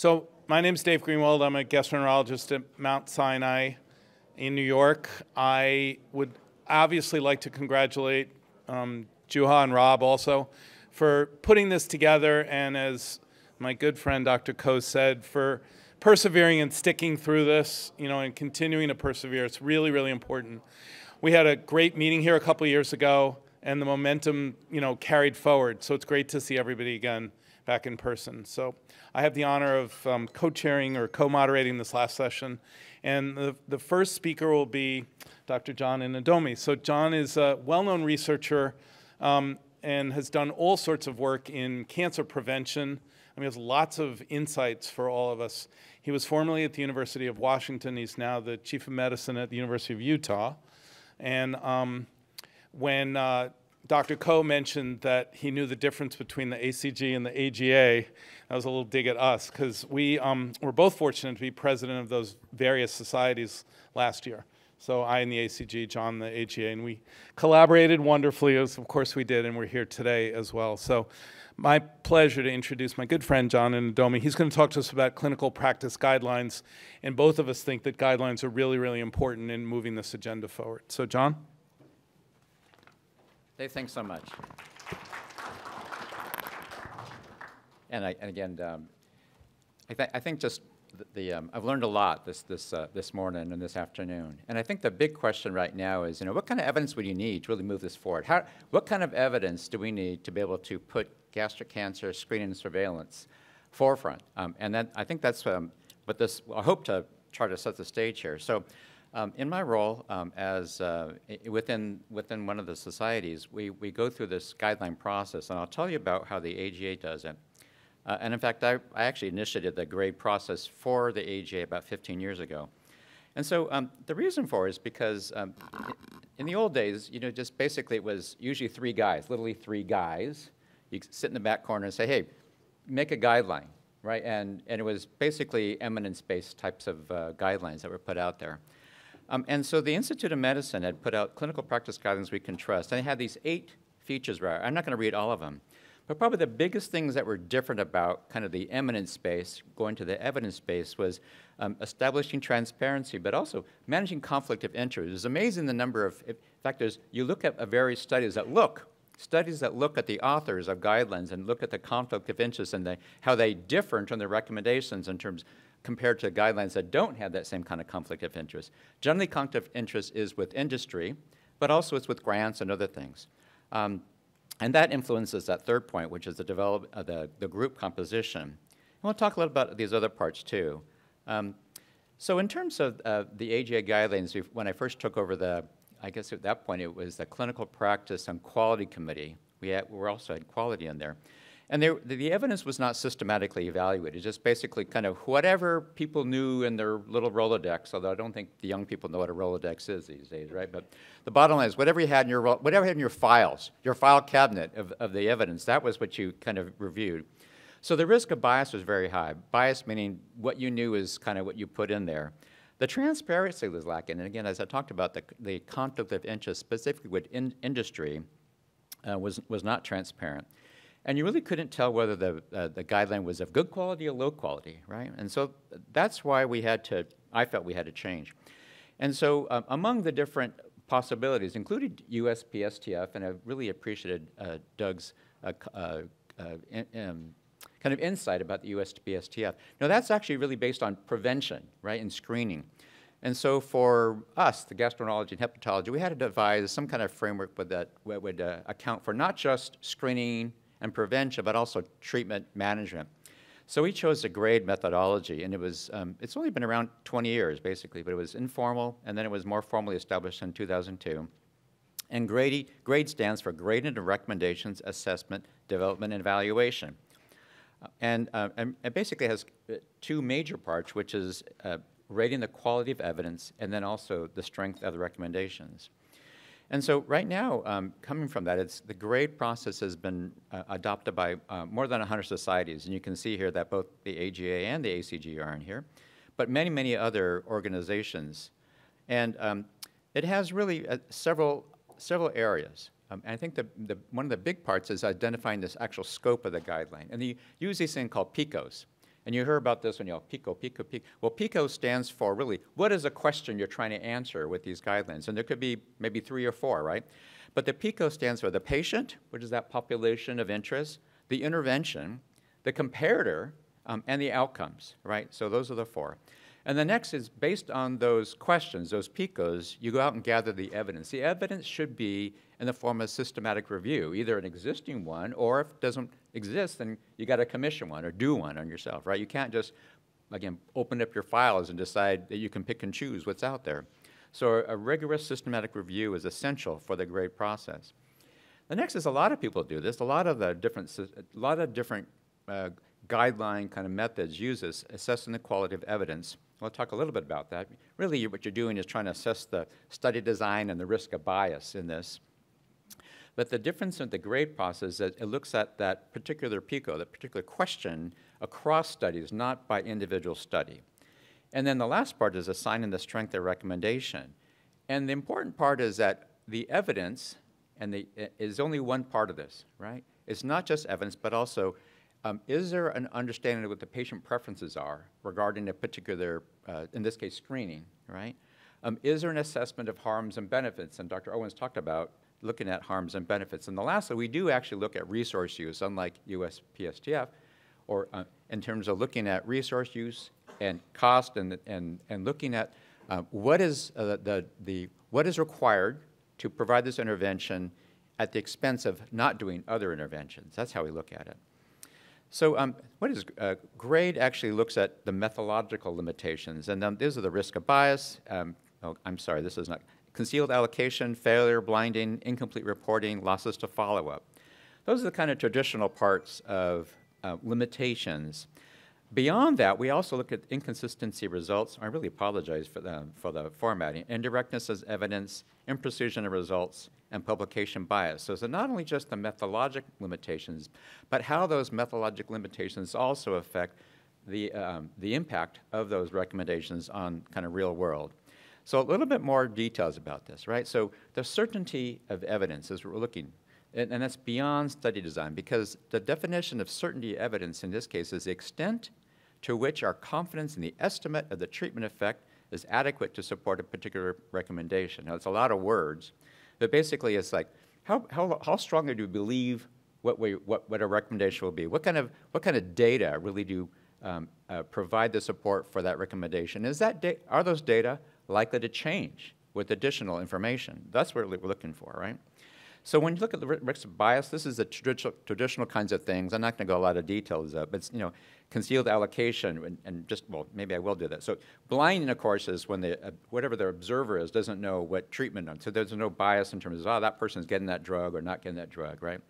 So my name is Dave Greenwald. I'm a gastroenterologist at Mount Sinai in New York. I would obviously like to congratulate um, Juha and Rob also for putting this together and as my good friend Dr. Koh said, for persevering and sticking through this, you know, and continuing to persevere. It's really, really important. We had a great meeting here a couple years ago and the momentum, you know, carried forward. So it's great to see everybody again back in person. So I have the honor of um, co-chairing or co-moderating this last session. And the, the first speaker will be Dr. John Inadomi. So John is a well-known researcher um, and has done all sorts of work in cancer prevention. I mean, he has lots of insights for all of us. He was formerly at the University of Washington. He's now the chief of medicine at the University of Utah. And um, when uh, Dr. Koh mentioned that he knew the difference between the ACG and the AGA. That was a little dig at us because we um, were both fortunate to be president of those various societies last year. So I and the ACG, John the AGA, and we collaborated wonderfully, as of course we did, and we're here today as well. So my pleasure to introduce my good friend John Inadomi. He's going to talk to us about clinical practice guidelines, and both of us think that guidelines are really, really important in moving this agenda forward. So John? Dave, thanks so much. And, I, and again, um, I, th I, think just the, the um, I've learned a lot this, this, uh, this morning and this afternoon. And I think the big question right now is, you know, what kind of evidence would you need to really move this forward? How, what kind of evidence do we need to be able to put gastric cancer screening and surveillance forefront? Um, and then I think that's um, what this, I hope to try to set the stage here. So um, in my role um, as uh, within within one of the societies, we, we go through this guideline process, and I'll tell you about how the AGA does it. Uh, and in fact, I, I actually initiated the grade process for the AGA about 15 years ago. And so um, the reason for it is because um, in the old days, you know, just basically it was usually three guys, literally three guys. You sit in the back corner and say, hey, make a guideline, right? And, and it was basically eminence-based types of uh, guidelines that were put out there. Um, and so the Institute of Medicine had put out clinical practice guidelines we can trust, and they had these eight features. Right? I'm not going to read all of them, but probably the biggest things that were different about kind of the eminence space, going to the evidence space, was um, establishing transparency, but also managing conflict of interest. It's amazing the number of factors. You look at various studies that look studies that look at the authors of guidelines and look at the conflict of interest and the, how they differ from the recommendations in terms compared to guidelines that don't have that same kind of conflict of interest. Generally, conflict of interest is with industry, but also it's with grants and other things. Um, and that influences that third point, which is the, develop, uh, the, the group composition. And we'll talk a little about these other parts too. Um, so in terms of uh, the AGA guidelines, when I first took over the, I guess at that point it was the Clinical Practice and Quality Committee. We, had, we also had quality in there. And there, the evidence was not systematically evaluated, just basically kind of whatever people knew in their little Rolodex, although I don't think the young people know what a Rolodex is these days, right? But the bottom line is whatever you had in your, whatever had in your files, your file cabinet of, of the evidence, that was what you kind of reviewed. So the risk of bias was very high. Bias meaning what you knew is kind of what you put in there. The transparency was lacking. And again, as I talked about, the, the conflict of interest, specifically with in industry, uh, was, was not transparent. And you really couldn't tell whether the, uh, the guideline was of good quality or low quality, right? And so that's why we had to, I felt we had to change. And so uh, among the different possibilities included USPSTF, and I really appreciated uh, Doug's uh, uh, uh, in, um, kind of insight about the USPSTF. Now that's actually really based on prevention, right, and screening. And so for us, the gastroenterology and hepatology, we had to devise some kind of framework that would account for not just screening and prevention, but also treatment management. So we chose a grade methodology, and it was, um, it's only been around 20 years, basically, but it was informal, and then it was more formally established in 2002. And GRADE, GRADE stands for Graded Recommendations, Assessment, Development, and Evaluation. Uh, and, uh, and, it basically has uh, two major parts, which is uh, rating the quality of evidence and then also the strength of the recommendations. And so right now, um, coming from that, it's, the grade process has been uh, adopted by uh, more than 100 societies. And you can see here that both the AGA and the ACG are in here, but many, many other organizations. And um, it has really uh, several, several areas. Um, and I think the, the, one of the big parts is identifying this actual scope of the guideline. And you use these thing called PICOs. And you hear about this when you know, PICO, PICO, PICO. Well, PICO stands for really, what is a question you're trying to answer with these guidelines? And there could be maybe three or four, right? But the PICO stands for the patient, which is that population of interest, the intervention, the comparator, um, and the outcomes, right? So those are the four. And the next is based on those questions, those PICOs, you go out and gather the evidence. The evidence should be in the form of systematic review, either an existing one, or if it doesn't exist, then you got to commission one or do one on yourself, right? You can't just, again, open up your files and decide that you can pick and choose what's out there. So a, rigorous systematic review is essential for the grade process. The next is a lot of people do this. A lot of the different, a lot of different uh, guideline kind of methods use this, assessing the quality of evidence We'll talk a little bit about that. Really, what you're doing is trying to assess the study design and the risk of bias in this. But the difference in the grade process is that it looks at that particular PICO, that particular question, across studies, not by individual study. And then the last part is assigning the strength of recommendation. And the important part is that the evidence and the, is only one part of this, right? It's not just evidence, but also um, is there an understanding of what the patient preferences are regarding a particular, uh, in this case, screening, right? Um, is there an assessment of harms and benefits? And Dr. Owens talked about looking at harms and benefits. And the lastly, we do actually look at resource use, unlike USPSTF, or uh, in terms of looking at resource use and cost and, and, and looking at uh, what, is, uh, the, the, what is required to provide this intervention at the expense of not doing other interventions. That's how we look at it. So um, what is uh, grade actually looks at the methodological limitations, and um, these are the risk of bias. Um, oh, I'm sorry, this is not concealed allocation, failure, blinding, incomplete reporting, losses to follow-up. Those are the kind of traditional parts of uh, limitations. Beyond that, we also look at inconsistency results. I really apologize for the, for the formatting. Indirectness as evidence, imprecision of results, and publication bias. So it's not only just the methodologic limitations, but how those methodologic limitations also affect the, um, the impact of those recommendations on kind of real world. So a little bit more details about this, right? So the certainty of evidence is what we're looking and, and, that's beyond study design because the definition of certainty evidence in this case is the extent to which our confidence in the estimate of the treatment effect is adequate to support a particular recommendation. Now, it's a lot of words, but basically it's like, how, how, how strongly do we believe what, we, what, what a recommendation will be? What kind of, what kind of data really do um, uh, provide the support for that recommendation? Is that are those data likely to change with additional information? That's what we're looking for, right? So when you look at the risk of bias, this is the traditional, traditional kinds of things. I'm not going to go a lot of details of, but you know, concealed allocation and, and, just, well, maybe I will do that. So blinding, of course, is when the, uh, whatever the observer is doesn't know what treatment, so there's no bias in terms of, oh, that person's getting that drug or not getting that drug, right?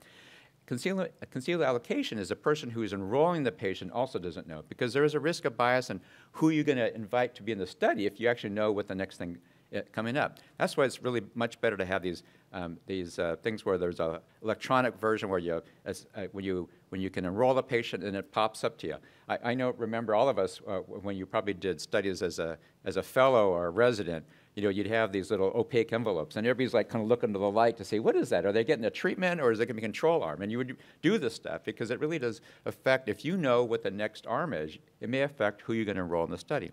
Concealed, concealed allocation is a person who is enrolling the patient also doesn't know because there is a risk of bias in who you're going to invite to be in the study if you actually know what the next thing uh, coming up. That's why it's really much better to have these um, these uh, things where there's a electronic version where you, as, uh, when you when you can enroll a patient and it pops up to you. I, I know, remember all of us uh, when you probably did studies as a as a fellow or a resident. You know, you'd have these little opaque envelopes, and everybody's like kind of looking to the light to see what is that? Are they getting a treatment or is it going to be a control arm? And you would do this stuff because it really does affect. If you know what the next arm is, it may affect who you're going to enroll in the study.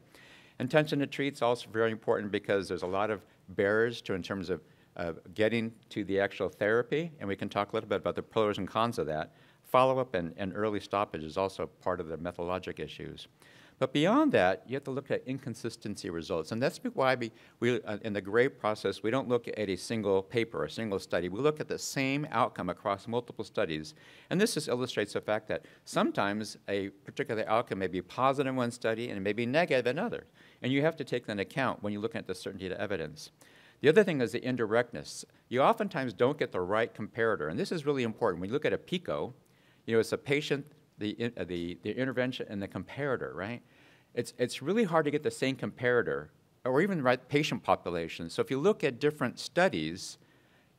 Intention to treat is also very important because there's a lot of barriers to in terms of uh, getting to the actual therapy, and we can talk a little bit about the pros and cons of that. Follow-up and, and early stoppage is also part of the methodologic issues. But beyond that, you have to look at inconsistency results. And that's why we, we uh, in the grade process, we don't look at a single paper, a single study. We look at the same outcome across multiple studies. And this just illustrates the fact that sometimes a particular outcome may be positive in one study and it may be negative in another. And you have to take that into account when you're looking at the certainty of evidence. The other thing is the indirectness. You oftentimes don't get the right comparator, and this is really important. When you look at a PICO, you know, it's a patient, the, uh, the, the intervention, and the comparator, right? It's, it's really hard to get the same comparator, or even right patient population. So if you look at different studies,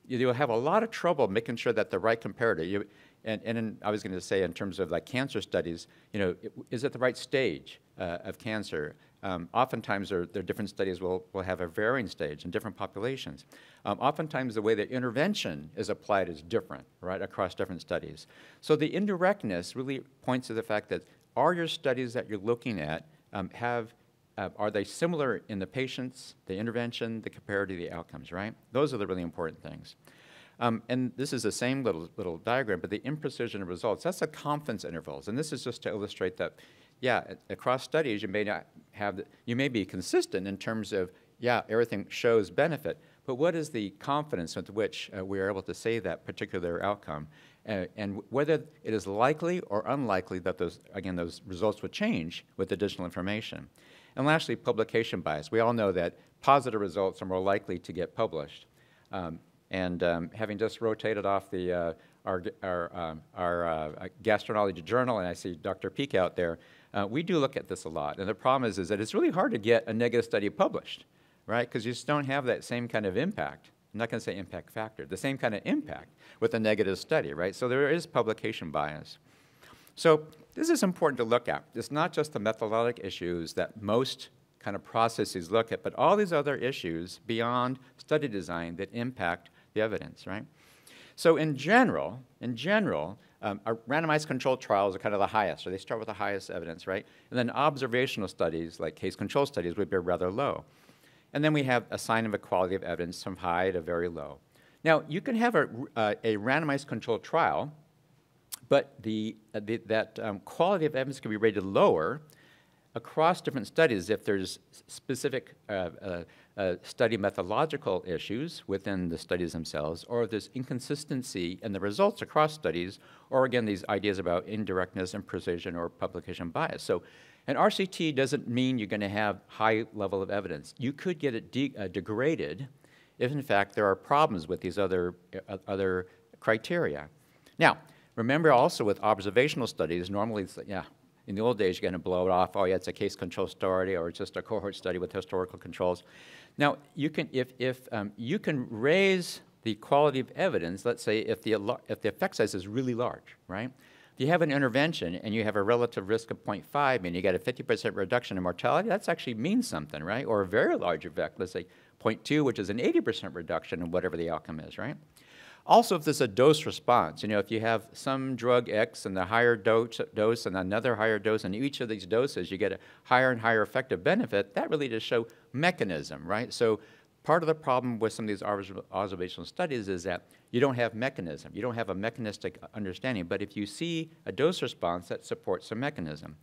you'll have a lot of trouble making sure that the right comparator, you, and, and in, I was going to say in terms of like cancer studies, you know, is it the right stage uh, of cancer? Um, oftentimes, there, there, are different studies will, will have a varying stage in different populations. Um, oftentimes, the way that intervention is applied is different, right, across different studies. So the indirectness really points to the fact that are your studies that you're looking at, um, have, uh, are they similar in the patients, the intervention, the comparative, the outcomes, right? Those are the really important things. Um, and this is the same little, little diagram, but the imprecision of results, that's the confidence intervals. And this is just to illustrate that, yeah, across studies, you may not have, the, you may be consistent in terms of, yeah, everything shows benefit, but what is the confidence with which uh, we are able to say that particular outcome? Uh, and whether it is likely or unlikely that those, again, those results would change with additional information. And lastly, publication bias. We all know that positive results are more likely to get published. Um, and um, having just rotated off the, uh, our, our, um, our uh, gastroenterology journal, and I see Dr. Peek out there, uh, we do look at this a lot. And the problem is, is that it's really hard to get a negative study published, right? Because you just don't have that same kind of impact. I'm not going to say impact factor, the same kind of impact with a negative study, right? So there is publication bias. So this is important to look at. It's not just the methodologic issues that most kind of processes look at, but all these other issues beyond study design that impact the evidence, right? So in general, in general, um, randomized controlled trials are kind of the highest, or they start with the highest evidence, right? And then observational studies, like case control studies, would be rather low. And then we have a sign of equality of evidence from high to very low. Now, you can have a, uh, a randomized controlled trial, but the, uh, the that um, quality of evidence can be rated lower across different studies if there's specific uh, uh, uh, study methodological issues within the studies themselves, or if there's inconsistency in the results across studies, or again, these ideas about indirectness and precision or publication bias. So an RCT doesn't mean you're going to have high level of evidence. You could get it de uh, degraded if, in fact, there are problems with these other, uh, other criteria. Now, remember also with observational studies, normally, yeah, in the old days, you're going to blow it off. Oh, yeah, it's a case control study, or it's just a cohort study with historical controls. Now, you can, if, if um, you can raise the quality of evidence, let's say if the, if the effect size is really large, right? If you have an intervention and you have a relative risk of 0.5 and you get a 50% reduction in mortality, that's actually means something, right? Or a very large effect, let's say 0.2, which is an 80% reduction in whatever the outcome is, right? Also, if there's a dose response, you know, if you have some drug X and the higher dose, dose and another higher dose, and each of these doses you get a higher and higher effective benefit, that really does show mechanism, right? So part of the problem with some of these observational studies is that you don't have mechanism. You don't have a mechanistic understanding. But if you see a dose response, that supports a mechanism.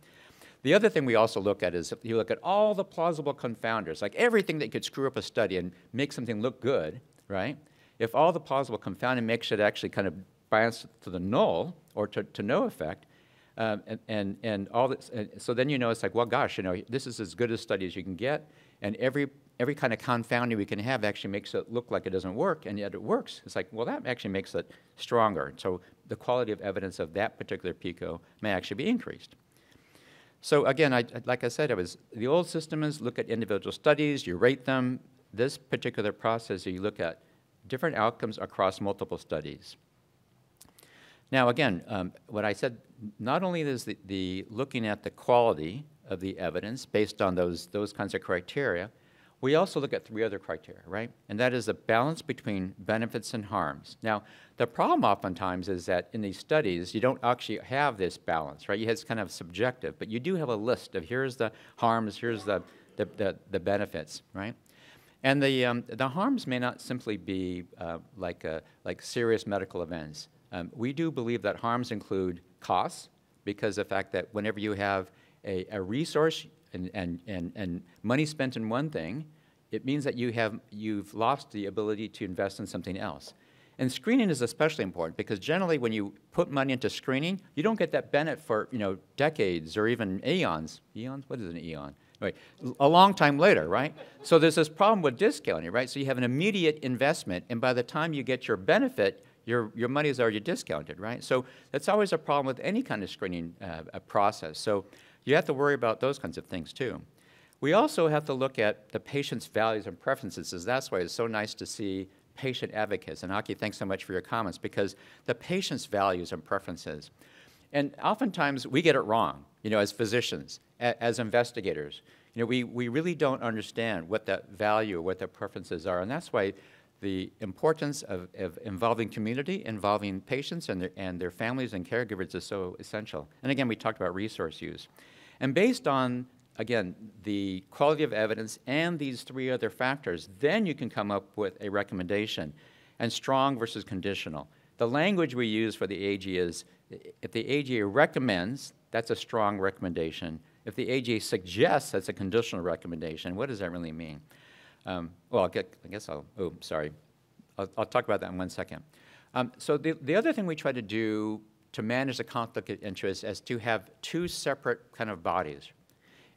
The other thing we also look at is if you look at all the plausible confounders, like everything that could screw up a study and make something look good, right? If all the plausible confounding makes it actually kind of bias to the null or to, to no effect, um, and, and, and all this, and so then you know it's like, well, gosh, you know, this is as good a study as you can get, and every every kind of confounding we can have actually makes it look like it doesn't work, and yet it works. It's like, well, that actually makes it stronger. So the quality of evidence of that particular PICO may actually be increased. So again, I, like I said, it was the old system is look at individual studies, you rate them. This particular process, you look at different outcomes across multiple studies. Now, again, um, what I said, not only is the, the looking at the quality of the evidence based on those, those kinds of criteria, we also look at three other criteria, right? And that is the balance between benefits and harms. Now, the problem oftentimes is that in these studies, you don't actually have this balance, right? You have it's kind of subjective, but you do have a list of here's the harms, here's the, the, the, the benefits, right? And the, um, the harms may not simply be uh, like, uh, like serious medical events. Um, we do believe that harms include costs, because the fact that whenever you have a, a resource and, and, and, and money spent in one thing, it means that you have, you've lost the ability to invest in something else. And screening is especially important because generally when you put money into screening, you don't get that benefit for you know, decades or even eons. Eons? What is an eon? A long time later, right? So there's this problem with discounting, right? So you have an immediate investment, and by the time you get your benefit, your, your money is already discounted, right? So that's always a problem with any kind of screening uh, process. So you have to worry about those kinds of things too. We also have to look at the patient's values and preferences. That's why it's so nice to see patient advocates. And Aki, thanks so much for your comments because the patient's values and preferences. And oftentimes we get it wrong, you know, as physicians, as investigators. You know, we, we really don't understand what that value what their preferences are. And that's why the importance of, of involving community, involving patients and their, and their families and caregivers is so essential. And again, we talked about resource use. And based on, again, the quality of evidence and these three other factors, then you can come up with a recommendation. And strong versus conditional. The language we use for the AG is if the AGA recommends, that's a strong recommendation. If the AGA suggests, that's a conditional recommendation. What does that really mean? Um, well, get, I guess I'll, oh, sorry. I'll, I'll, talk about that in one second. Um, so the, the other thing we try to do to manage the conflict of interest is to have two separate kind of bodies.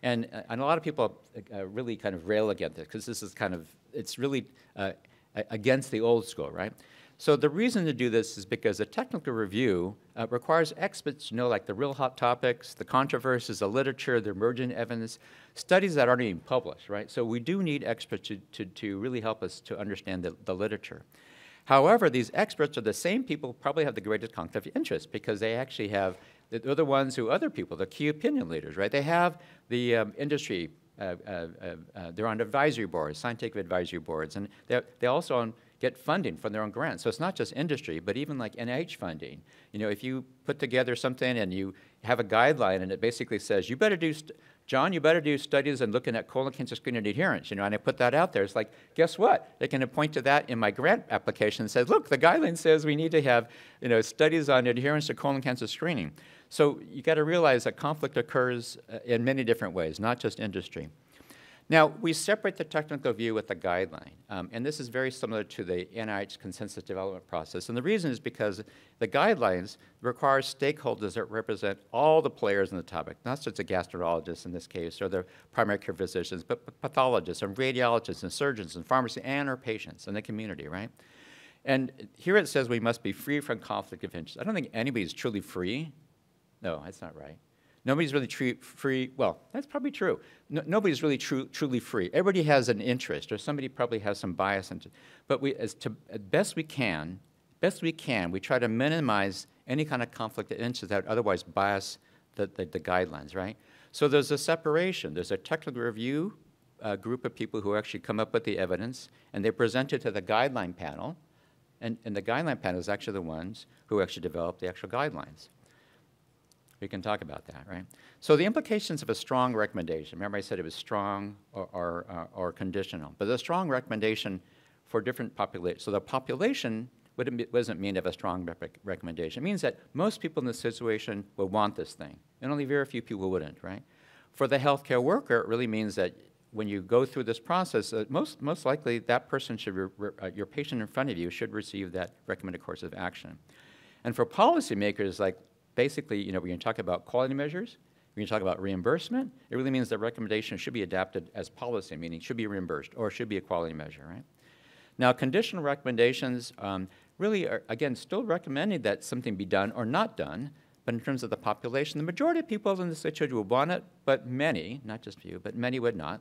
And, uh, and a lot of people uh, really kind of rail against this because this is kind of, it's really uh, against the old school, right? So the reason to do this is because a technical review uh, requires experts to know like the real hot topics, the controversies, the literature, the emergent evidence, studies that aren't even published, right? So we do need experts to, to, to really help us to understand the, the literature. However, these experts are the same people who probably have the greatest conflict of interest because they actually have, they're the ones who other people, the key opinion leaders, right? They have the um, industry, uh, uh, uh, uh they're on advisory boards, scientific advisory boards, and they're, they also on get funding from their own grants. So it's not just industry, but even like NIH funding. You know, if you put together something and you have a guideline and it basically says, you better do, John, you better do studies and looking at colon cancer screening adherence, you know, and I put that out there. It's like, guess what? They can point to that in my grant application and says, look, the guideline says we need to have, you know, studies on adherence to colon cancer screening. So you got to realize that conflict occurs uh, in many different ways, not just industry. Now, we separate the technical view with the guideline, um, and this is very similar to the NIH consensus development process. And the reason is because the guidelines require stakeholders that represent all the players in the topic, not just the gastroenterologists in this case, or the primary care physicians, but pathologists and radiologists and surgeons and pharmacy and our patients and the community, right? And here it says we must be free from conflict of interest. I don't think anybody's truly free. No, that's not right. Nobody's really free. Well, that's probably true. No, nobody's really tru truly free. Everybody has an interest, or somebody probably has some bias. Into, but we, as, to, best we can, best we can, we try to minimize any kind of conflict of interest that would otherwise bias the, the, the, guidelines, right? So there's a separation. There's a technical review uh, group of people who actually come up with the evidence, and they present it to the guideline panel, and, and the guideline panel is actually the ones who actually develop the actual guidelines. We can talk about that, right? So the implications of a strong recommendation, remember I said it was strong or, or, uh, or conditional, but a strong recommendation for different populations. So the population what doesn't mean to have a strong rec recommendation. It means that most people in this situation would want this thing, and only very few people wouldn't, right? For the healthcare worker, it really means that when you go through this process, uh, most, most likely that person should, uh, your patient in front of you should receive that recommended course of action. And for policymakers, like basically, you know, when you talk about quality measures, when you talk about reimbursement, it really means that recommendations should be adapted as policy, meaning should be reimbursed or should be a quality measure, right? Now, conditional recommendations um, really are, again, still recommending that something be done or not done, but in terms of the population, the majority of people in this situation would want it, but many, not just few, but many would not.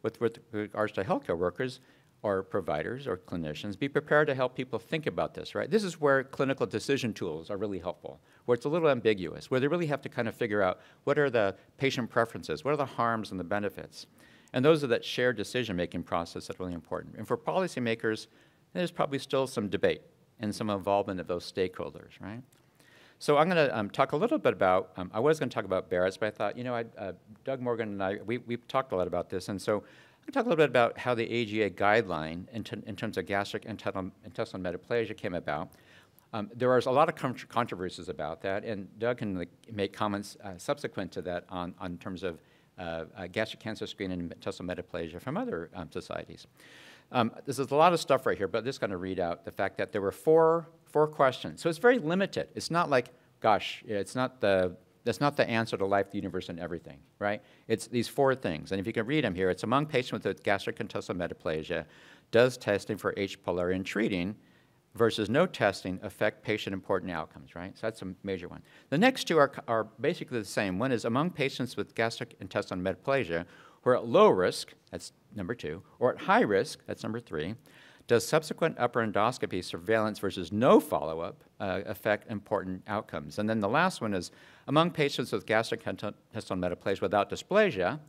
With, with regards to healthcare workers, or providers or clinicians, be prepared to help people think about this, right? This is where clinical decision tools are really helpful, where it's a little ambiguous, where they really have to kind of figure out what are the patient preferences, what are the harms and the benefits. And those are that shared decision-making process that's really important. And for policymakers, there's probably still some debate and some involvement of those stakeholders, right? So I'm going to um, talk a little bit about, um, I was going to talk about Barrett's, but I thought, you know, I, uh, Doug Morgan and I, we, we've talked a lot about this, and so Talk a little bit about how the AGA guideline in, in terms of gastric intestinal, intestinal metaplasia came about. Um, there was a lot of controversies about that, and Doug can like, make comments uh, subsequent to that on, on terms of uh, uh, gastric cancer screening and intestinal metaplasia from other um, societies. Um, this is a lot of stuff right here, but I'm just going to read out the fact that there were four, four questions. So it's very limited. It's not like, gosh, it's not the that's not the answer to life, the universe, and everything, right? It's these four things. And if you can read them here, it's among patients with gastric intestinal metaplasia, does testing for H. pylori and treating versus no testing affect patient important outcomes, right? So that's a major one. The next two are, are basically the same. One is among patients with gastric intestinal metaplasia who are at low risk, that's number two, or at high risk, that's number three, does subsequent upper endoscopy surveillance versus no follow-up uh, affect important outcomes? And then the last one is, among patients with gastric intestinal metaplasia without dysplasia,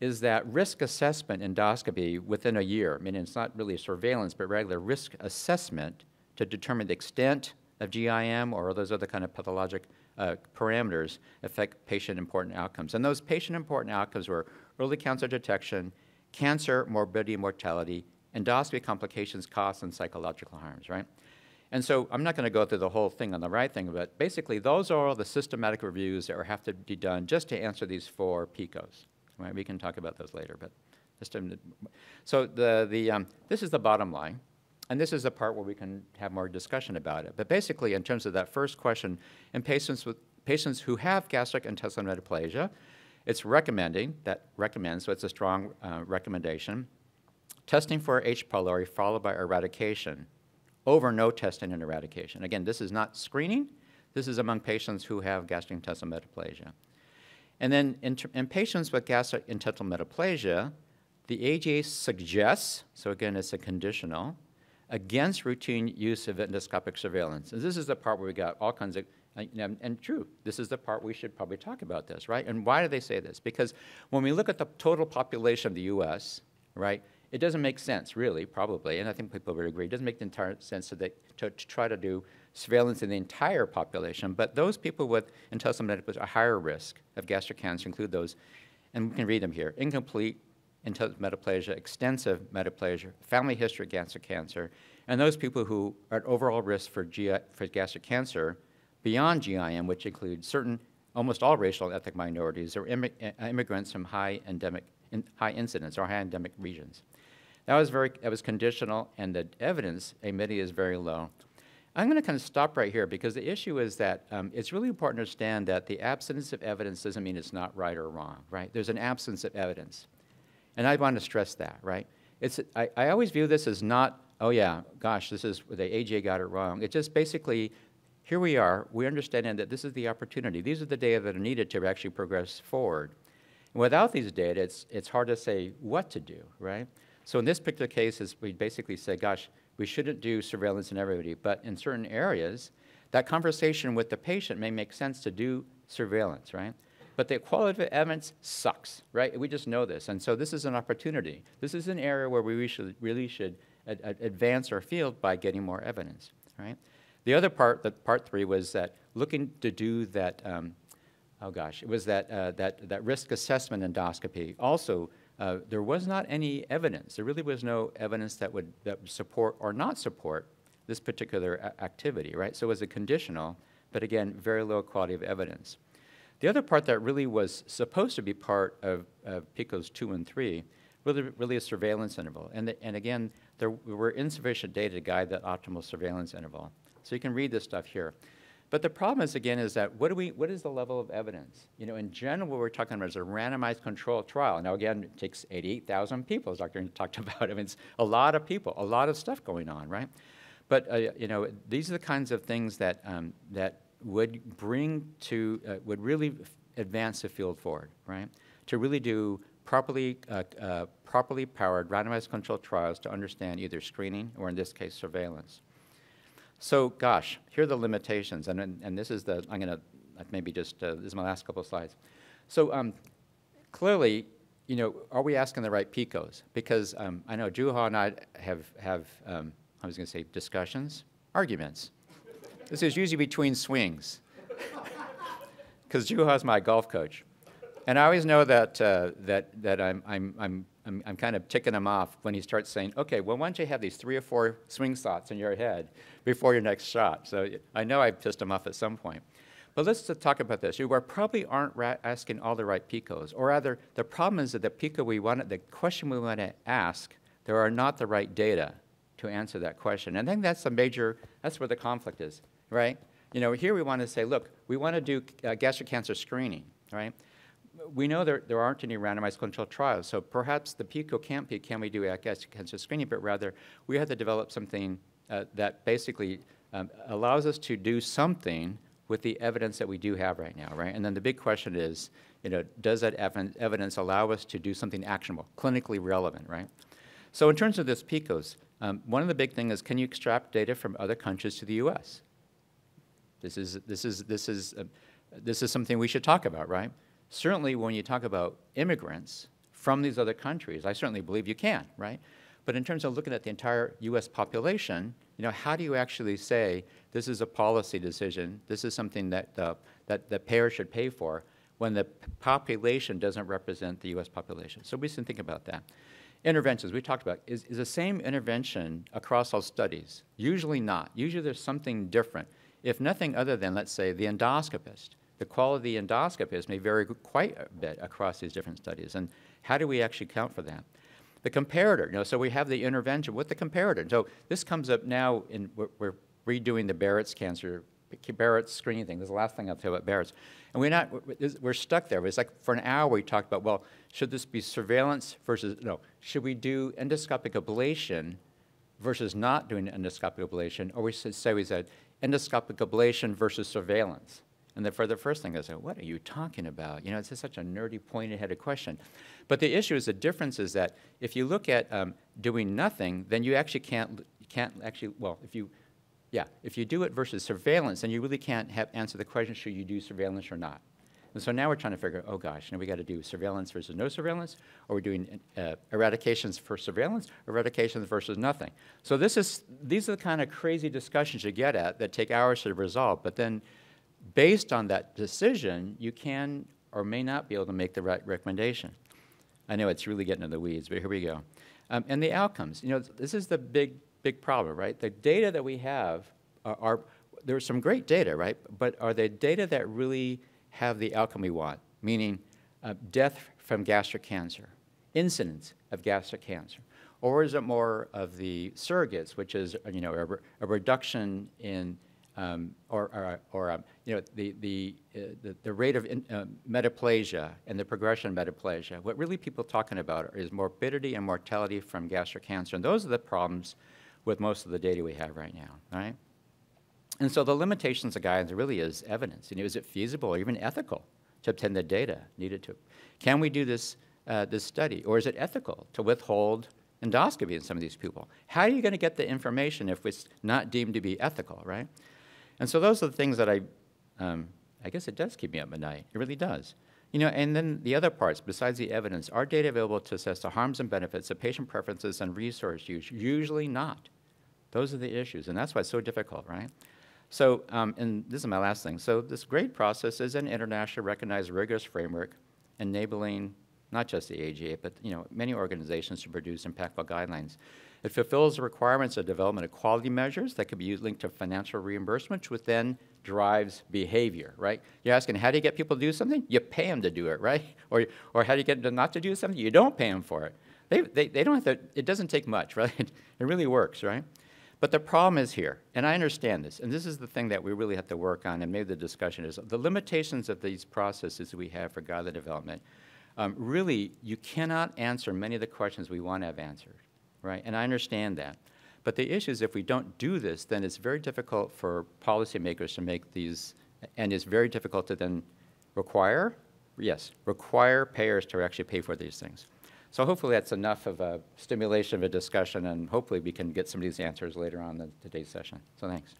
is that risk assessment endoscopy within a year, meaning it's not really surveillance, but regular risk assessment to determine the extent of GIM or those other kind of pathologic uh, parameters affect patient-important outcomes. And those patient-important outcomes were early cancer detection, cancer, morbidity, and mortality, endoscopy complications, costs, and psychological harms, right? And so I'm not going to go through the whole thing on the right thing, but basically those are all the systematic reviews that have to be done just to answer these four PICOs. Right? We can talk about those later, but just so the, the, um, this is the bottom line. And this is the part where we can have more discussion about it. But basically, in terms of that first question, in patients, with, patients who have gastric intestinal metaplasia, it's recommending, that recommends, so it's a strong uh, recommendation, testing for H. pylori followed by eradication over no testing and eradication. Again, this is not screening. This is among patients who have gastrointestinal metaplasia. And then in, in patients with gastrointestinal metaplasia, the AGA suggests, so again, it's a conditional, against routine use of endoscopic surveillance. And this is the part where we got all kinds of, and, and, true, this is the part we should probably talk about this, right? And why do they say this? Because when we look at the total population of the US, right, it doesn't make sense, really, probably, and I think people would agree, it doesn't make the entire sense to, to, to try to do surveillance in the entire population, but those people with intestinal metaplasia are higher risk of gastric cancer include those, and we can read them here, incomplete intestinal metaplasia, extensive metaplasia, family history of gastric cancer, and those people who are at overall risk for, GI, for gastric cancer beyond GIM, which includes certain, almost all racial and ethnic minorities or uh, immigrants from high endemic, in, high incidence or high endemic regions. That was very, that was conditional, and the evidence admittedly is very low. I'm going to kind of stop right here because the issue is that um, it's really important to understand that the absence of evidence doesn't mean it's not right or wrong, right? There's an absence of evidence. And I want to stress that, right? It's, I, I always view this as not, oh yeah, gosh, this is, the AJ got it wrong. It's just basically, here we are, we understand that this is the opportunity. These are the data that are needed to actually progress forward. And without these data, it's, it's hard to say what to do, right? So in this particular case, is we basically say, gosh, we shouldn't do surveillance in everybody, but in certain areas, that conversation with the patient may make sense to do surveillance, right? But the quality of evidence sucks, right? We just know this. And so this is an opportunity. This is an area where we should, really should ad ad advance our field by getting more evidence, right? The other part, part three, was that looking to do that, um, oh gosh, it was that, uh, that, that risk assessment endoscopy also uh, there was not any evidence. There really was no evidence that would, that support or not support this particular activity, right? So it was a conditional, but again, very low quality of evidence. The other part that really was supposed to be part of, of PICOs 2 and 3 really, really a surveillance interval. And, the, and again, there were insufficient data to guide that optimal surveillance interval. So you can read this stuff here. But the problem is, again, is that what, do we, what is the level of evidence? You know, in general, what we're talking about is a randomized controlled trial. Now, again, it takes 88,000 people, as Dr. talked about. I mean, it's a lot of people, a lot of stuff going on, right? But, uh, you know, these are the kinds of things that, um, that would bring to, uh, would really advance the field forward, right? To really do properly, uh, uh, properly powered randomized controlled trials to understand either screening or, in this case, surveillance. So, gosh, here are the limitations, and, and this is the, I'm going to maybe just, uh, this is my last couple of slides. So, um, clearly, you know, are we asking the right PICOs? Because um, I know Juha and I have, have um, I was to say discussions, arguments. this is usually between swings, because Juha is my golf coach. And I always know that, uh, that, that I'm, I'm, I'm I'm, I'm kind of ticking him off when he starts saying, okay, well, why don't you have these three or four swing thoughts in your head before your next shot? So I know I pissed him off at some point. But let's talk about this. You are probably aren't asking all the right picos, or rather, the problem is that the pico we want, the question we want to ask, there are not the right data to answer that question. And I think that's a major, that's where the conflict is, right? You know, here we want to say, look, we want to do uh, gastric cancer screening, right? We know there, there aren't any randomized controlled trials, so perhaps the PICO can't be can we do gastric cancer screening, but rather we have to develop something uh, that basically um, allows us to do something with the evidence that we do have right now, right? And then the big question is, you know, does that ev evidence allow us to do something actionable, clinically relevant, right? So in terms of this PICOs, um, one of the big things is can you extract data from other countries to the U.S.? This is, this is, this is, uh, this is something we should talk about, right? Certainly when you talk about immigrants from these other countries? I certainly believe you can, right? But in terms of looking at the entire U.S. population, you know, how do you actually say this is a policy decision, this is something that, the, that, that payers should pay for, when the population doesn't represent the U.S. population? So we should think about that. Interventions, we talked about, is, is the same intervention across all studies? Usually not. Usually there's something different. If nothing other than, let's say, the endoscopist, the quality endoscopist may vary quite a bit across these different studies. And how do we actually count for that? The comparator, you know, so we have the intervention with the comparator. So this comes up now in, we're, we're redoing the Barrett's cancer, Barrett's screening thing. This is the last thing I'll tell about Barrett's. And we're not, we're stuck there. It's like for an hour we talked about, well, should this be surveillance versus, no, should we do endoscopic ablation versus not doing endoscopic ablation? Or we say we said endoscopic ablation versus surveillance. And the, for the first thing, I said, what are you talking about? You know, it's such a nerdy, pointed-headed question. But the issue is the difference is that if you look at um, doing nothing, then you actually can't, can't actually, well, if you, yeah, if you do it versus surveillance, then you really can't have, answer the question, should you do surveillance or not? And so now we're trying to figure, oh gosh, now we got to do surveillance versus no surveillance, or we're doing uh, eradications for surveillance, eradications versus nothing. So this is, these are the kind of crazy discussions you get at that take hours to resolve, but then based on that decision, you can or may not be able to make the right recommendation. I know it's really getting into the weeds, but here we go. Um, and the outcomes. You know, this is the big, big problem, right? The data that we have are, are there's some great data, right? But are they data that really have the outcome we want? Meaning uh, death from gastric cancer, incidence of gastric cancer, or is it more of the surrogates, which is you know a, re a reduction in um, or, or, or um, you know, the, the, uh, the, the, rate of in, uh, metaplasia and the progression of metaplasia. What really people are talking about is morbidity and mortality from gastric cancer. And those are the problems with most of the data we have right now, right? And so the limitations of guidance really is evidence. You know, is it feasible or even ethical to obtain the data needed to? Can we do this, uh, this study? Or is it ethical to withhold endoscopy in some of these people? How are you going to get the information if it's not deemed to be ethical, right? And so those are the things that I, um, I guess it does keep me up at night. It really does. You know, and then the other parts, besides the evidence, are data available to assess the harms and benefits of patient preferences and resource use? Usually not. Those are the issues, and that's why it's so difficult, right? So, um, and this is my last thing. So this GRADE process is an internationally recognized rigorous framework enabling not just the AGA, but you know, many organizations to produce impactful guidelines. It fulfills the requirements of development of quality measures that could be used, linked to financial reimbursement, which then drives behavior, right? You're asking, how do you get people to do something? You pay them to do it, right? Or, or how do you get them not to do something? You don't pay them for it. They, they, they don't have to, it doesn't take much, right? It really works, right? But the problem is here, and I understand this, and this is the thing that we really have to work on, and maybe the discussion is the limitations of these processes we have for guideline development. Um, really, you cannot answer many of the questions we want to have answered right? And I understand that. But the issue is if we don't do this, then it's very difficult for policymakers to make these, and it's very difficult to then require, yes, require payers to actually pay for these things. So hopefully that's enough of a stimulation of a discussion, and hopefully we can get some of these answers later on in today's session. So thanks.